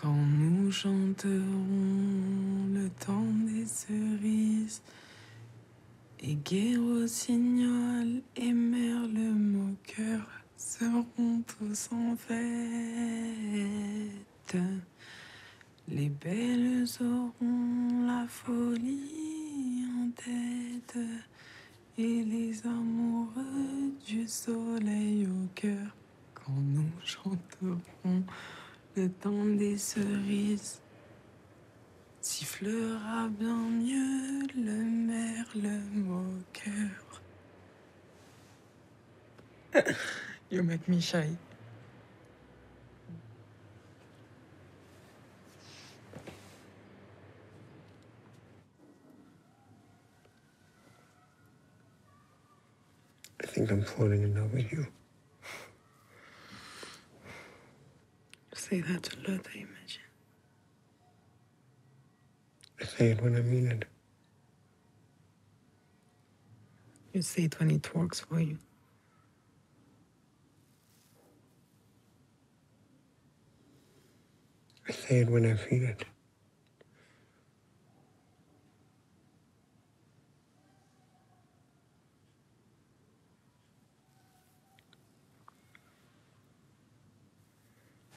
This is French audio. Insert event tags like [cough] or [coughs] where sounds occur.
Quand nous chanterons le temps des cerises, et guerre rossignol et merle moqueur seront tous en fête. Les belles auront la folie en tête et les amoureux du soleil au cœur quand nous chanterons le temps des cerises. Sifflera bien mieux le merle moqueur. [coughs] you make me shy. I think I'm falling in love with you. Say that to Luther, imagine. I say it when I mean it. You say it when it works for you. I say it when I feel it.